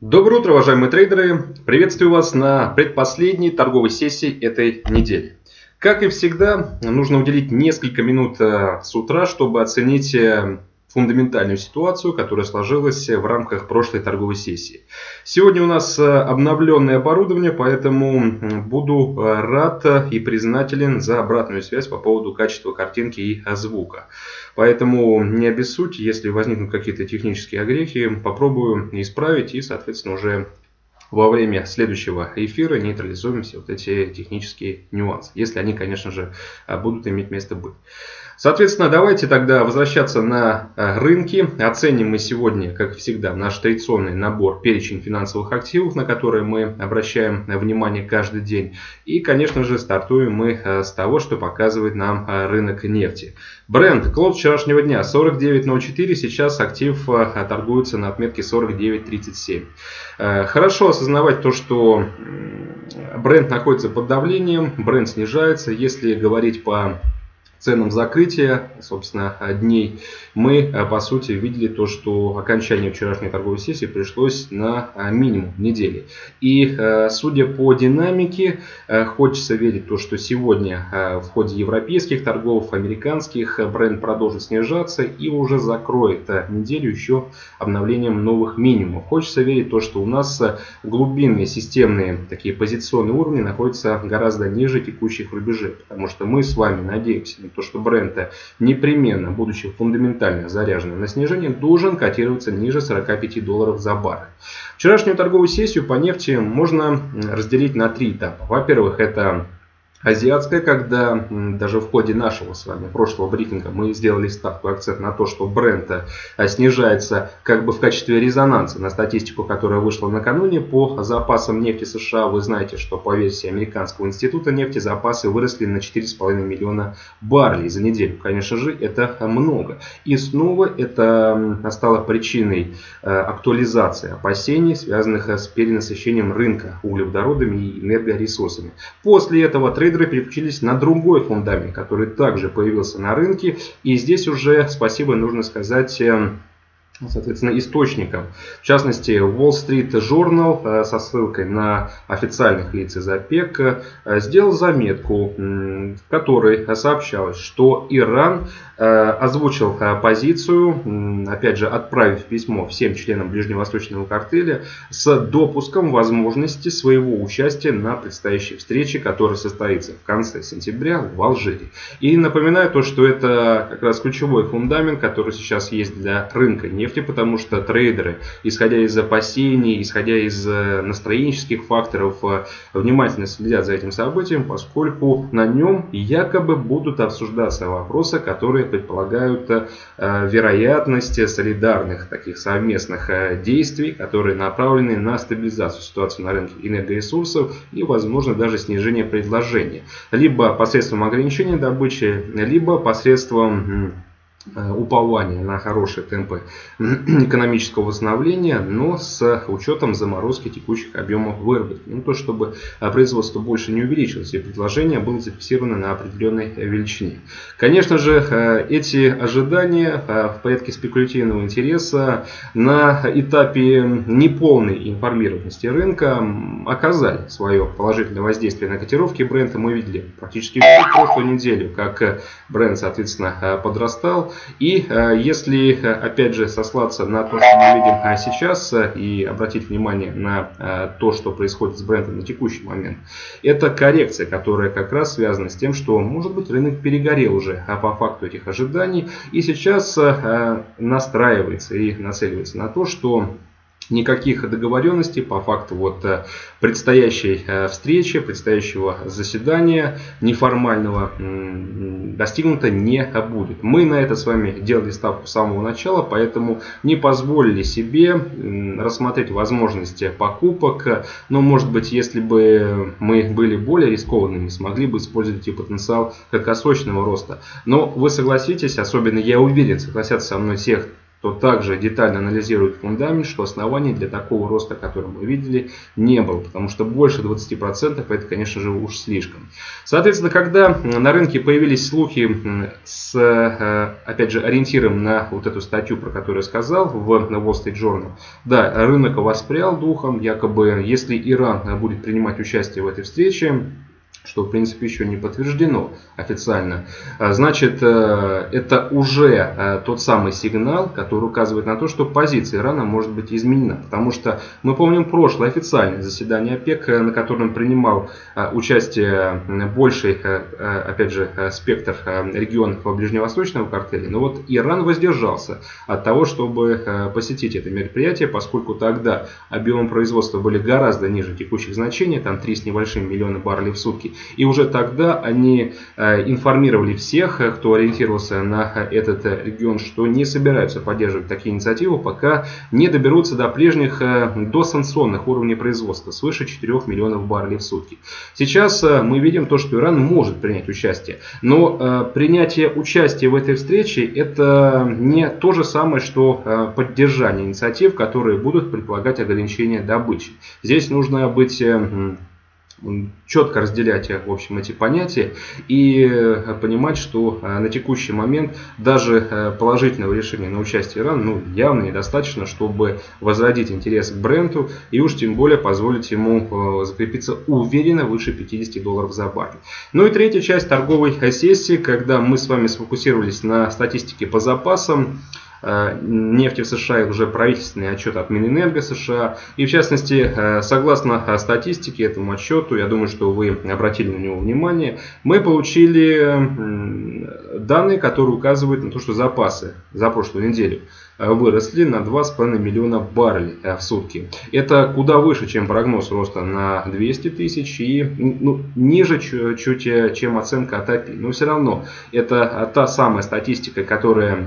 Доброе утро, уважаемые трейдеры! Приветствую вас на предпоследней торговой сессии этой недели. Как и всегда, нужно уделить несколько минут э, с утра, чтобы оценить э, фундаментальную ситуацию, которая сложилась в рамках прошлой торговой сессии. Сегодня у нас э, обновленное оборудование, поэтому буду рад и признателен за обратную связь по поводу качества картинки и звука. Поэтому не обессудьте, если возникнут какие-то технические огрехи, попробую исправить и, соответственно, уже во время следующего эфира нейтрализуем все вот эти технические нюансы, если они, конечно же, будут иметь место быть. Соответственно, давайте тогда возвращаться на э, рынки. Оценим мы сегодня, как всегда, наш традиционный набор перечень финансовых активов, на которые мы обращаем внимание каждый день. И, конечно же, стартуем мы э, с того, что показывает нам э, рынок нефти. Бренд, клоуз вчерашнего дня 49.04, сейчас актив торгуется на отметке 49.37. Хорошо осознавать то, что бренд находится под давлением, бренд снижается. Если говорить по ценам закрытия, собственно, дней, мы, э, по сути, видели то, что окончание вчерашней торговой сессии пришлось на э, минимум недели. И, э, судя по динамике, хочется верить то, что сегодня в ходе европейских торгов, американских, бренд продолжит снижаться и уже закроет неделю еще обновлением новых минимумов. Хочется верить то, что у нас глубинные системные такие позиционные уровни находятся гораздо ниже текущих рубежей, потому что мы с вами надеемся то, что бренд непременно, будучи фундаментально заряженным на снижение, должен котироваться ниже 45 долларов за баррель. Вчерашнюю торговую сессию по нефти можно разделить на три этапа. Во-первых, это азиатская, когда даже в ходе нашего с вами прошлого брифинга мы сделали ставку акцент на то, что бренд э, снижается как бы в качестве резонанса на статистику, которая вышла накануне по запасам нефти США. Вы знаете, что по версии Американского института нефти запасы выросли на 4,5 миллиона баррелей за неделю. Конечно же, это много. И снова это стало причиной э, актуализации опасений, связанных э, с перенасыщением рынка углеводородами и энергоресурсами. После этого трейд трейдеры переключились на другой фундамент, который также появился на рынке. И здесь уже спасибо нужно сказать эм, соответственно, источникам. В частности, Wall Street Journal э, со ссылкой на официальных лиц из ОПЕК э, сделал заметку, в которой сообщалось, что Иран э, озвучил позицию, опять же, отправив письмо всем членам Ближневосточного картеля с допуском возможности своего участия на предстоящей встрече, которая состоится в конце сентября в Алжире. И напоминаю то, что это как раз ключевой фундамент, который сейчас есть для рынка нефти нефти, потому что трейдеры, исходя из опасений, исходя из э, настроенческих факторов, э, внимательно следят за этим событием, поскольку на нем якобы будут обсуждаться вопросы, которые предполагают э, вероятность солидарных таких совместных действий, которые направлены на стабилизацию ситуации на рынке энергоресурсов и, возможно, даже снижение предложения. Либо посредством ограничения добычи, либо посредством Э, упования на хорошие темпы экономического восстановления, но с учетом заморозки текущих объемов выработки. Ну, то, чтобы э, производство больше не увеличилось и предложение было зафиксировано на определенной величине. Конечно же, э, эти ожидания в порядке спекулятивного интереса на этапе неполной информированности рынка оказали свое положительное воздействие на котировки бренда. Мы видели практически всю прошлую неделю, как бренд, соответственно, подрастал. И э, если, э, опять же, сослаться на то, что мы видим э, сейчас и обратить внимание на то, что происходит с брендом на текущий момент, это коррекция, которая как раз связана с тем, что, может быть, рынок перегорел уже по факту этих ожиданий. И сейчас настраивается и нацеливается на то, что никаких договоренностей по факту вот э, предстоящей э, встречи, предстоящего заседания неформального достигнуто не будет. Мы на это с вами делали ставку с самого начала, поэтому не позволили себе рассмотреть возможности покупок. Но может быть, если бы мы были более рискованными, смогли бы использовать и потенциал краткосрочного роста. Но вы согласитесь, особенно я уверен, согласятся со мной всех то также детально анализирует фундамент, что оснований для такого роста, который мы видели, не было. Потому что больше 20% это, конечно же, уж слишком. Соответственно, когда на рынке появились слухи с, э, опять же, ориентиром на вот эту статью, про которую я сказал, в Wall Street Journal, да, рынок воспрял духом, якобы, если Иран будет принимать участие в этой встрече, что в принципе еще не подтверждено официально. А, значит, э, это уже э, тот самый сигнал, который указывает на то, что позиция Ирана может быть изменена. Потому что мы помним прошлое официальное заседание ОПЕК, э, на котором принимал участие больший, опять же, спектр регионов Ближневосточного картеля. Но вот Иран воздержался от того, чтобы посетить это мероприятие, поскольку тогда объемы производства были гораздо ниже текущих значений, там 3 с небольшим миллиона баррелей в сутки. И уже тогда они э, информировали всех, э, кто ориентировался на этот э, регион, что не собираются поддерживать такие инициативы, пока не доберутся до прежних досанкционных уровней производства, свыше 4 миллионов баррелей в сутки. Сейчас мы видим то, что Иран может принять участие. Но принятие участия в этой встрече это не то же самое, что поддержание инициатив, которые будут предполагать ограничение добычи. Здесь нужно быть четко разделять, в общем, эти понятия и э, понимать, что э, на текущий момент даже э, положительного решения на участие Ирана ну, явно недостаточно, чтобы возродить интерес к бренду и уж тем более позволить ему закрепиться уверенно выше 50 долларов за баррель. Ну и третья часть торговой сессии, когда мы с вами сфокусировались на статистике по запасам, Э, нефти в США, это уже правительственный отчет от Минэнерго США. И в частности, э, согласно э, статистике этому отчету, я думаю, что вы обратили на него внимание, мы получили данные, которые указывают на то, что запасы за прошлую неделю выросли на 2,5 миллиона баррелей в сутки. Это куда выше, чем прогноз роста на 200 тысяч и ну, ниже чуть-чуть, чем оценка от API. Но все равно это та самая статистика, которая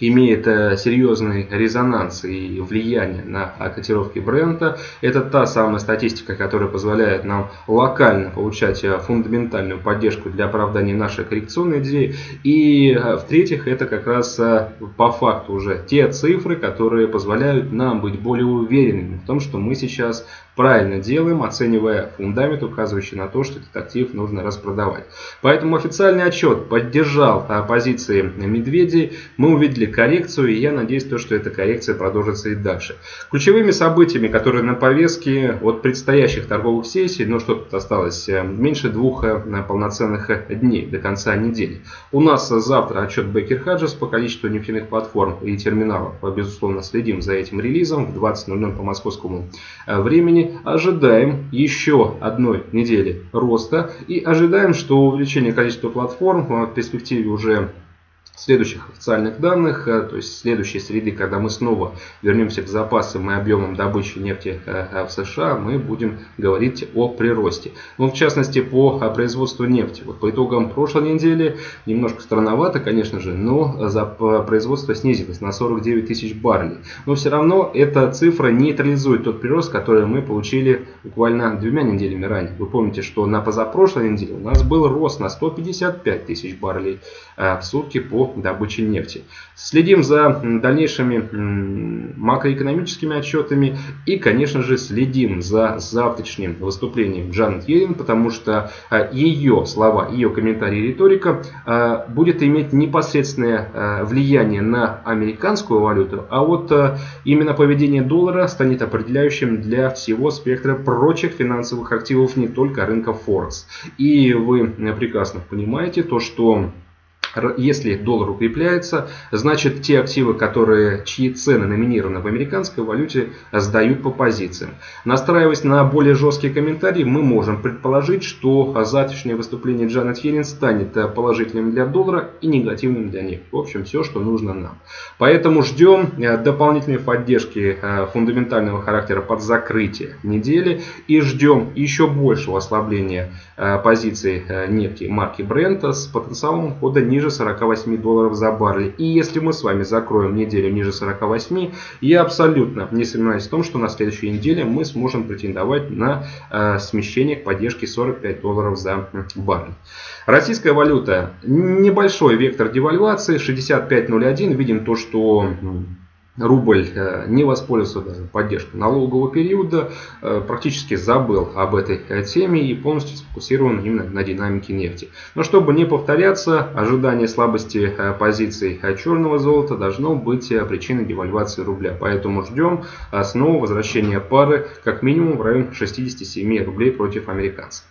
имеет э, серьезный резонанс и влияние на котировки бренда. Это та самая статистика, которая позволяет нам локально получать э, фундаментальную поддержку для оправдания нашей коррекционной идеи. И э, в-третьих, это как раз по факту уже те цифры, которые позволяют нам быть более уверенными в том, что мы сейчас правильно делаем, оценивая фундамент, указывающий на то, что этот актив нужно распродавать. Поэтому официальный отчет поддержал позиции медведей. Мы увидели коррекцию, и я надеюсь, то, что эта коррекция продолжится и дальше. Ключевыми событиями, которые на повестке от предстоящих торговых сессий, ну что тут осталось, э, меньше двух э, полноценных дней до конца недели. У нас завтра отчет Baker Hodges по количеству нефтяных платформ и терминалов. Безусловно, следим за этим релизом в 20.00 по московскому э, времени ожидаем еще одной недели роста и ожидаем, что увеличение количества платформ в перспективе уже следующих официальных данных, э, то есть следующей среды, когда мы снова вернемся к запасам и объемам добычи нефти э, э, в США, мы будем говорить о приросте. Ну, в частности, по производству нефти. Вот по итогам прошлой недели, немножко странновато, конечно же, но за производство снизилось на 49 тысяч баррелей. Но все равно эта цифра нейтрализует тот прирост, который мы получили буквально двумя неделями ранее. Вы помните, что на позапрошлой неделе у нас был рост на 155 тысяч баррелей в сутки по добычи нефти. Следим за дальнейшими макроэкономическими отчетами и, конечно же, следим за завтрашним выступлением Джанет Йеллен, потому что а, ее слова, ее комментарии и риторика а, будет иметь непосредственное а, влияние на американскую валюту, а вот именно поведение доллара станет определяющим для всего спектра прочих финансовых активов, не только рынка Форекс. И вы прекрасно понимаете то, что если доллар укрепляется, значит те активы, которые, чьи цены номинированы в американской валюте, сдают по позициям. Настраиваясь на более жесткие комментарии, мы можем предположить, что завтрашнее выступление Джанет Йеллен станет положительным для доллара и негативным для нефти. В общем, все, что нужно нам. Поэтому ждем э, дополнительной поддержки э, фундаментального характера под закрытие недели и ждем еще большего ослабления э, позиций нефти марки Брента с потенциалом хода ниже ниже 48 долларов за баррель. И если мы с вами закроем неделю ниже 48, я абсолютно не сомневаюсь в том, что на следующей неделе мы сможем претендовать на э, смещение к поддержке 45 долларов за баррель. Российская валюта. Небольшой вектор девальвации 65.01. Видим то, что рубль э, не воспользовался даже поддержкой налогового периода, э, практически забыл об этой э, теме и полностью сфокусирован именно на динамике нефти. Но чтобы не повторяться, ожидание слабости позиций черного золота должно быть причиной девальвации рубля. Поэтому ждем снова возвращения пары как минимум в район 67 рублей против американцев.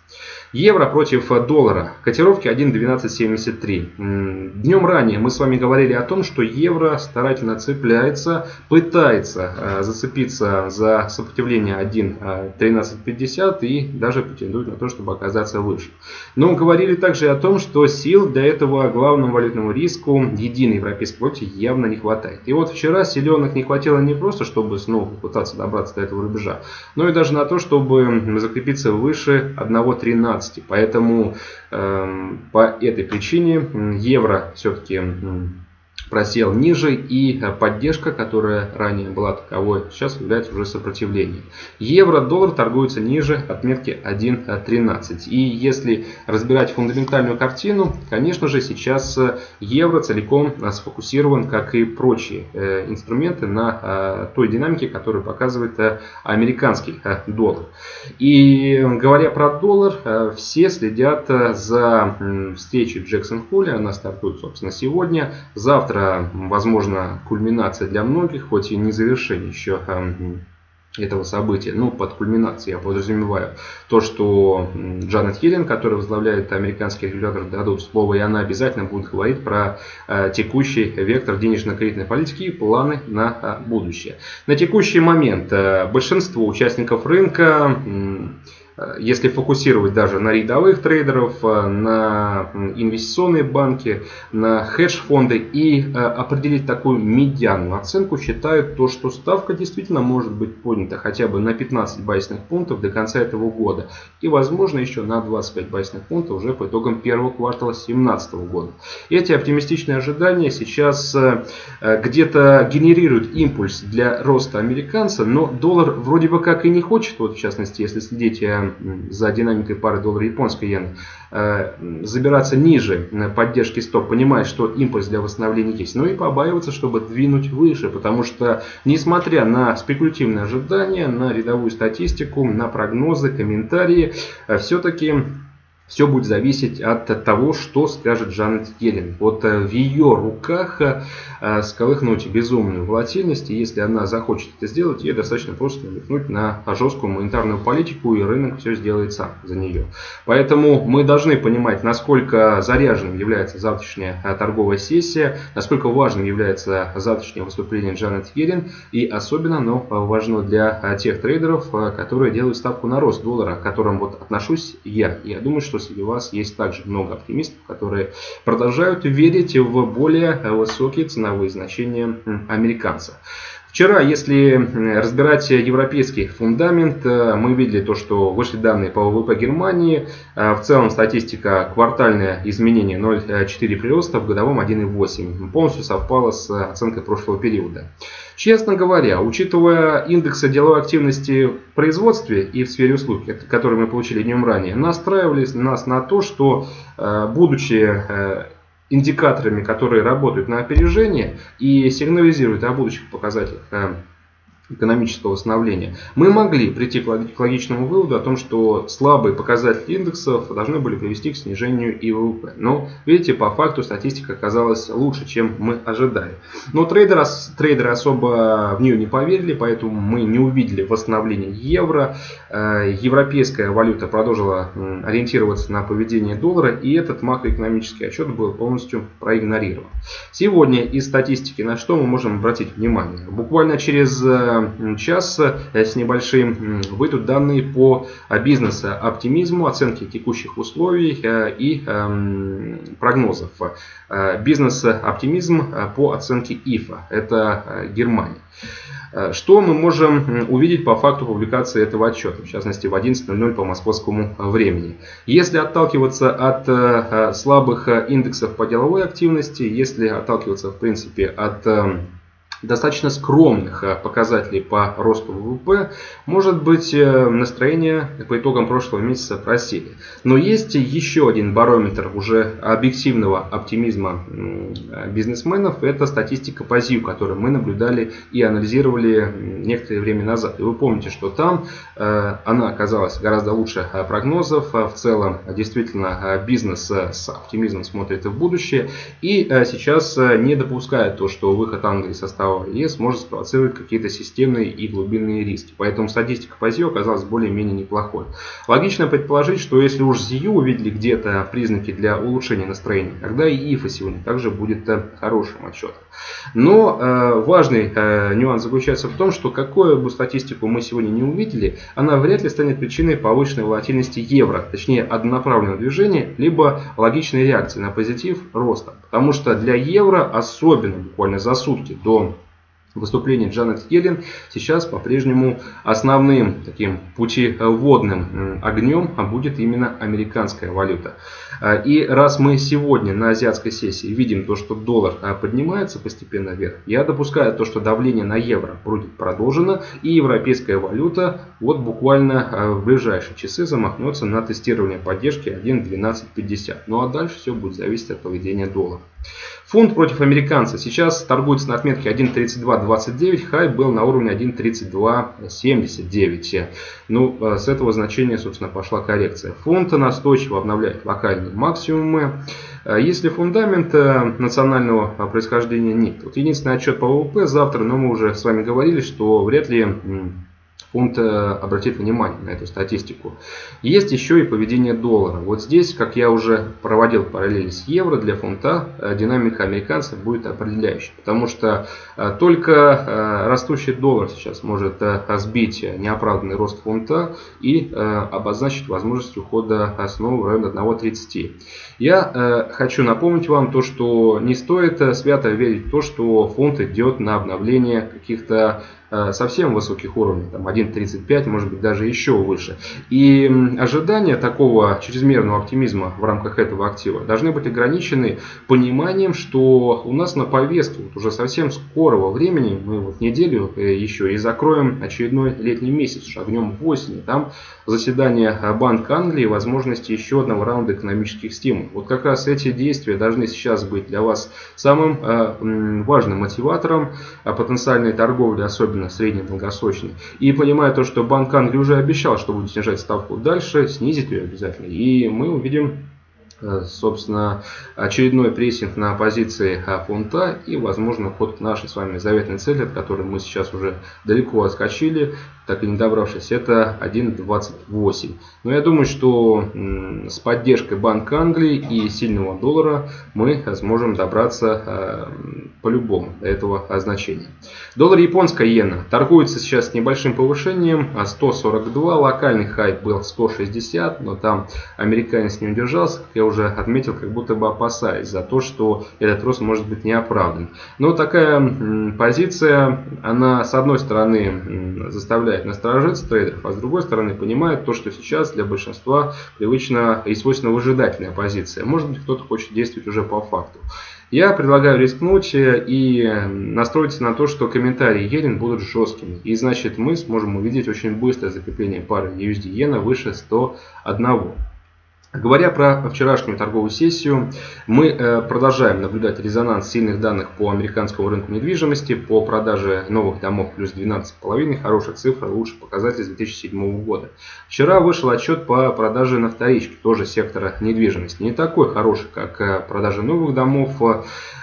Евро против доллара. Котировки 1.1273. Днем ранее мы с вами говорили о том, что евро старательно цепляется, пытается э, зацепиться за сопротивление 1.1350 и даже претендует на то, чтобы оказаться выше. Но говорили также о том, что сил для этого главному валютному риску единой европейской валюте явно не хватает. И вот вчера силенок не хватило не просто, чтобы снова попытаться добраться до этого рубежа, но и даже на то, чтобы закрепиться выше 1.13. 15. Поэтому э, по этой причине евро все-таки просел ниже и э, поддержка, которая ранее была таковой, сейчас является уже сопротивлением. Евро-доллар торгуется ниже отметки 1.13. И если разбирать фундаментальную картину, конечно же сейчас э, евро целиком э, сфокусирован, как и прочие инструменты, на той динамике, которую показывает американский доллар. И говоря про доллар, все следят за встречей в Джексон-Холле, она стартует, собственно, сегодня. Завтра Завтра, возможно, кульминация для многих, хоть и не завершение еще эм, этого события. Ну, под кульминацией я подразумеваю то, что Джанет Йеллен, которая возглавляет американский регулятор, дадут слово, и она обязательно будет говорить про э, текущий вектор денежно-кредитной политики и планы на э, будущее. На текущий момент э, большинство участников рынка Э, если фокусировать даже на рядовых трейдеров, э, на инвестиционные банки, на хедж-фонды и э, определить такую медианную оценку, считают то, что ставка действительно может быть поднята хотя бы на 15 байсных пунктов до конца этого года и возможно еще на 25 байсных пунктов уже по итогам первого квартала 2017 года. Эти оптимистичные ожидания сейчас где-то генерируют импульс для роста американца, но доллар вроде бы как и не хочет, вот в частности, если следить за динамикой пары доллар-японской иены, э, забираться ниже поддержки стоп, понимая, что импульс для восстановления есть, но и побаиваться, чтобы двинуть выше, потому что, несмотря на спекулятивные ожидания, на рядовую статистику, на прогнозы, комментарии, э, все-таки все будет зависеть от того, что скажет Джанет Йеллен. Вот э, в ее руках э, сколыхнуть безумную волатильность, и если она захочет это сделать, ей достаточно просто намекнуть на жесткую монетарную политику, и рынок все сделает сам за нее. Поэтому мы должны понимать, насколько заряженным является завтрашняя э, торговая сессия, насколько важным является завтрашнее выступление Джанет Йеллен, и особенно оно важно для тех трейдеров, которые делают ставку на рост доллара, к которым вот отношусь я. Я думаю, что что среди вас есть также много оптимистов, которые продолжают верить в более высокие ценовые значения американца. Вчера, если разбирать европейский фундамент, э, мы видели то, что вышли данные по ВВП Германии. Э, в целом статистика квартальное изменение 0,4 прироста, в годовом 1,8. Полностью совпало с оценкой прошлого периода. Честно говоря, учитывая индексы деловой активности в производстве и в сфере услуг, которые мы получили днем ранее, настраивали нас на то, что э, будучи индикаторами, которые работают на опережение и сигнализируют о будущих показателях э, экономического восстановления, мы могли прийти к логичному выводу о том, что слабые показатели индексов должны были привести к снижению ИВП. Но, видите, по факту статистика оказалась лучше, чем мы ожидали. Но трейдеры, трейдеры особо в нее не поверили, поэтому мы не увидели восстановления евро. Э, европейская валюта продолжила ориентироваться на поведение доллара, и этот макроэкономический отчет был полностью проигнорирован. Сегодня из статистики на что мы можем обратить внимание? Буквально через э, час э, с небольшим выйдут данные по э, бизнес-оптимизму, оценке текущих условий э, и эм, прогнозов. Бизнес-оптимизм по оценке ИФА, это Германия. Что мы можем увидеть по факту публикации этого отчета, в частности в 11.00 по московскому времени? Если отталкиваться от слабых индексов по деловой активности, если отталкиваться в принципе от достаточно скромных э, показателей по росту ВВП, может быть э, настроение по итогам прошлого месяца просели. Но есть еще один барометр уже объективного оптимизма бизнесменов, это статистика по ЗИУ, которую мы наблюдали и анализировали некоторое время назад. И вы помните, что там э, она оказалась гораздо лучше прогнозов. В целом, действительно, бизнес с оптимизмом смотрит в будущее и сейчас не допускает то, что выход Англии со состава ЕС может спровоцировать какие-то системные и глубинные риски. Поэтому статистика по ЗИО оказалась более-менее неплохой. Логично предположить, что если уж ЗИО увидели где-то признаки для улучшения настроения, тогда и ИФА сегодня также будет э, хорошим отчетом. Но э, важный э, нюанс заключается в том, что какую бы статистику мы сегодня не увидели, она вряд ли станет причиной повышенной волатильности евро, точнее однонаправленного движения, либо логичной реакции на позитив роста. Потому что для евро, особенно буквально за сутки до выступление Джанет Йеллен сейчас по-прежнему основным таким путеводным огнем будет именно американская валюта. А, и раз мы сегодня на азиатской сессии видим то, что доллар а, поднимается постепенно вверх, я допускаю то, что давление на евро будет продолжено и европейская валюта вот буквально а, в ближайшие часы замахнется на тестирование поддержки 1.1250. Ну а дальше все будет зависеть от поведения доллара. Фунт против американца сейчас торгуется на отметке 1.3229, хай был на уровне 1.3279. Ну, э, с этого значения, собственно, пошла коррекция. Фунт настойчиво обновляет локальные максимумы. Э, если фундамента национального происхождения нет. Вот единственный отчет по ВВП завтра, но мы уже с вами говорили, что вряд ли фунт обратит внимание на эту статистику. Есть еще и поведение доллара. Вот здесь, как я уже проводил параллели с евро, для фунта э, динамика американцев будет определяющей. Потому что э, только э, растущий доллар сейчас может сбить неоправданный рост фунта и обозначить возможность ухода снова в район 1.30. Я хочу напомнить вам то, что не стоит свято верить в то, что фунт идет на обновление каких-то Э, совсем высоких уровней, там 1.35, может быть даже еще выше. И ожидания такого чрезмерного оптимизма в рамках этого актива должны быть ограничены пониманием, что у нас на повестке вот уже совсем скорого времени, мы вот неделю э, еще и закроем очередной летний месяц, шагнем в осень. Там заседание Банка Англии, возможности еще одного раунда экономических стимулов. Вот как раз эти действия должны сейчас быть для вас самым э, важным мотиватором потенциальной торговли, особенно особенно средний долгосрочный. И понимая то, что Банк Англии уже обещал, что будет снижать ставку дальше, снизит ее обязательно. И мы увидим собственно, очередной прессинг на позиции э, фунта и, возможно, ход к нашей с вами заветной цели, от которой мы сейчас уже далеко отскочили, так и не добравшись, это 1.28. Но я думаю, что с поддержкой Банка Англии и сильного доллара мы сможем добраться э, по-любому до этого значения. Доллар японская иена торгуется сейчас с небольшим повышением, 142, локальный хайп был 160, но там американец не удержался, как я уже отметил, как будто бы опасаясь за то, что этот рост может быть неоправдан. Но такая позиция, она с одной стороны заставляет насторожиться трейдеров, а с другой стороны понимает то, что сейчас для большинства привычно и свойственно выжидательная позиция. Может быть кто-то хочет действовать уже по факту. Я предлагаю рискнуть и настроиться на то, что комментарии Елен будут жесткими. И значит мы сможем увидеть очень быстрое закрепление пары USD иена выше 101. Говоря про вчерашнюю торговую сессию, мы э, продолжаем наблюдать резонанс сильных данных по американскому рынку недвижимости, по продаже новых домов плюс 12,5, хорошая цифра, лучший показатель с 2007 года. Вчера вышел отчет по продаже на вторичке, тоже сектора недвижимости. Не такой хороший, как э, продажа новых домов,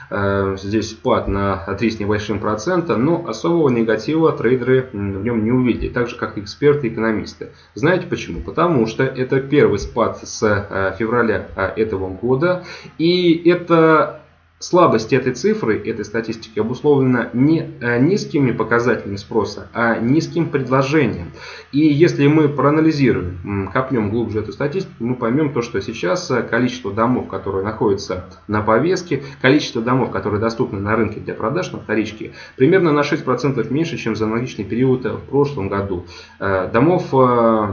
Э, здесь спад на 3 с небольшим процента, но особого негатива трейдеры в нем не увидели, так же как эксперты и экономисты. Знаете почему? Потому что это первый спад с февраля э, этого года, и это Слабость этой цифры, этой статистики обусловлена не э, низкими показателями спроса, а низким предложением. И если мы проанализируем, копнем глубже эту статистику, мы поймем то, что сейчас э, количество домов, которые находятся на повестке, количество домов, которые доступны на рынке для продаж на вторичке, примерно на 6% меньше, чем за аналогичный период в прошлом году. Э, домов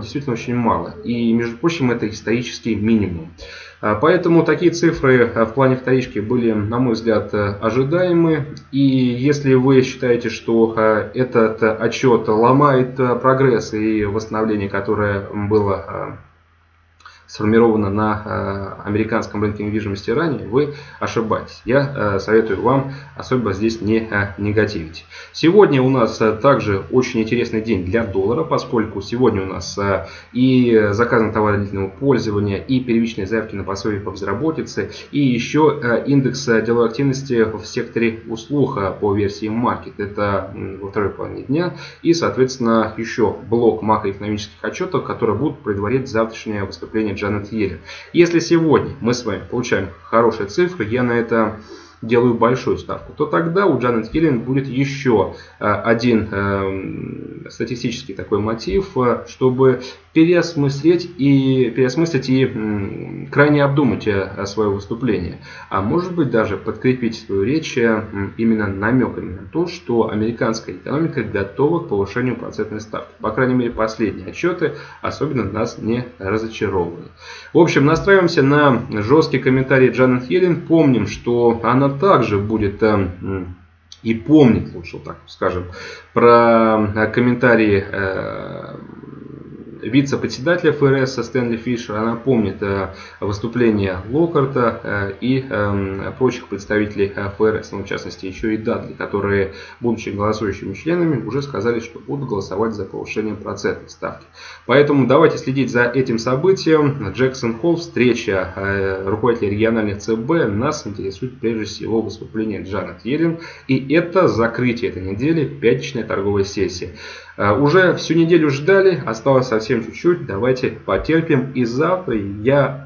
действительно очень мало. И, между прочим, это исторический минимум. Поэтому такие цифры в плане вторички были, на мой взгляд, э, ожидаемы. И если вы считаете, что а, этот отчет ломает прогресс и восстановление, которое было сформировано на э, американском рынке недвижимости ранее, вы ошибаетесь. Я э, советую вам особо здесь не э, негативить. Сегодня у нас также очень интересный день для доллара, поскольку сегодня у нас и заказы на товары длительного пользования, и первичные заявки на пособие по безработице, и еще индекс деловой активности в секторе услуг по версии Market. Это во второй половине дня. И, соответственно, еще блок макроэкономических отчетов, которые будут предварить завтрашнее выступление Джанет Йеллен. Если сегодня мы с вами получаем хорошие цифры, я на это делаю большую ставку, то тогда у Джанет Йеллен будет еще э, один э, статистический такой мотив, э, чтобы переосмыслить и, переосмыслить и крайне обдумать свое выступление. А может быть даже подкрепить свою речь именно намеками на то, что американская экономика готова к повышению процентной ставки. По крайней мере, последние отчеты особенно нас не разочаровывают. В общем, настраиваемся на жесткий комментарий Джанет Йеллен. Помним, что она также будет эм, и помнит, лучше так скажем, про э, комментарии э, вице-председателя ФРС Стэнли Фишер. Она помнит э, выступление Локарта э, и эм, прочих представителей э, ФРС, ну, в частности еще и Дадли, которые, будучи голосующими членами, уже сказали, что будут голосовать за повышение процентной ставки. Поэтому давайте следить за этим событием. Джексон Холл, встреча руководителя региональных ЦБ, нас интересует прежде всего выступление Джанет Йеллен. И это закрытие этой недели, пятничная торговая сессия. Э, уже всю неделю ждали, осталось совсем чуть-чуть, давайте потерпим. И завтра я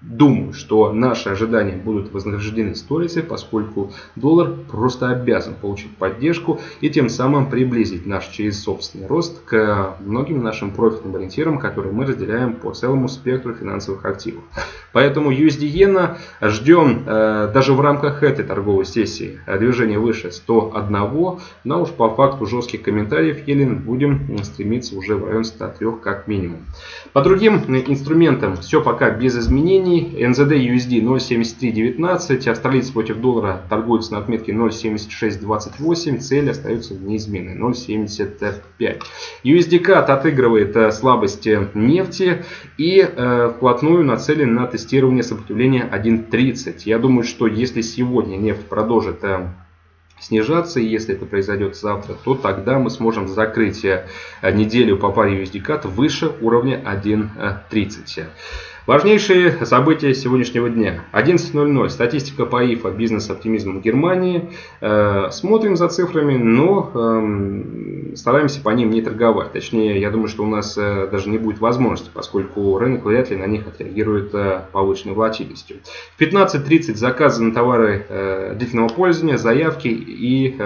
думаю, что наши ожидания будут вознаграждены сторицей, поскольку доллар просто обязан получить поддержку и тем самым приблизить наш через собственный рост к многим нашим профитным ориентирам, которые мы разделяем по целому спектру финансовых активов. Поэтому USD иена ждем э, даже в рамках этой торговой сессии движения выше 101, но уж по факту жестких комментариев Елен будем стремиться уже в район 103 как минимум. По другим инструментам все пока без изменений. NZD USD 0.7319, австралийцы против доллара торгуются на отметке 0.7628, цель остается неизменной 0.75. USD CAD отыгрывает э, слабости нефти и э, вплотную нацелен на тестирование сопротивления 1.30. Я думаю, что если сегодня нефть продолжит э, снижаться. И если это произойдет завтра, то тогда мы сможем закрыть неделю по паре USD выше уровня 1.30. Важнейшие события сегодняшнего дня. 11.00. Статистика по ИФА. Бизнес-оптимизм в Германии. Э, смотрим за цифрами, но эм, стараемся по ним не торговать. Точнее, я думаю, что у нас э, даже не будет возможности, поскольку рынок вряд ли на них отреагирует э, повышенной волатильностью. В 15.30 заказы на товары длительного пользования, заявки и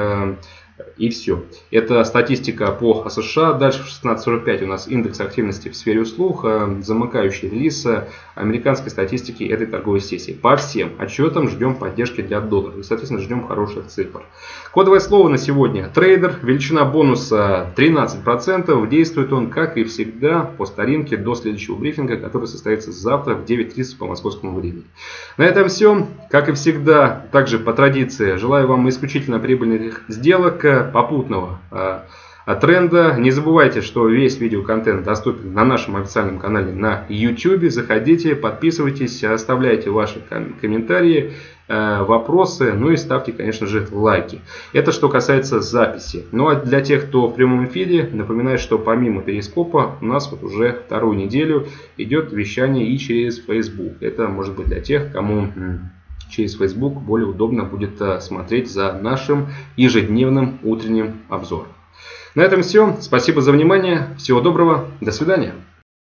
и все. Это статистика по США. Дальше в 16.45 у нас индекс активности в сфере услуг, э, замыкающий релиз э, американской статистики этой торговой сессии. По всем отчетам ждем поддержки для доллара и, соответственно, ждем хороших цифр. Кодовое слово на сегодня. Трейдер. Величина бонуса 13%. Действует он, как и всегда, по старинке до следующего брифинга, который состоится завтра в 9.30 по московскому времени. На этом все. Как и всегда, также по традиции, желаю вам исключительно прибыльных сделок попутного а, тренда. Не забывайте, что весь видеоконтент доступен на нашем официальном канале на YouTube. Заходите, подписывайтесь, оставляйте ваши комментарии, а, вопросы, ну и ставьте, конечно же, лайки. Это что касается записи. Ну а для тех, кто в прямом эфире, напоминаю, что помимо перископа у нас вот уже вторую неделю идет вещание и через Facebook. Это может быть для тех, кому через Facebook более удобно будет э, смотреть за нашим ежедневным утренним обзором. На этом все. Спасибо за внимание. Всего доброго. До свидания.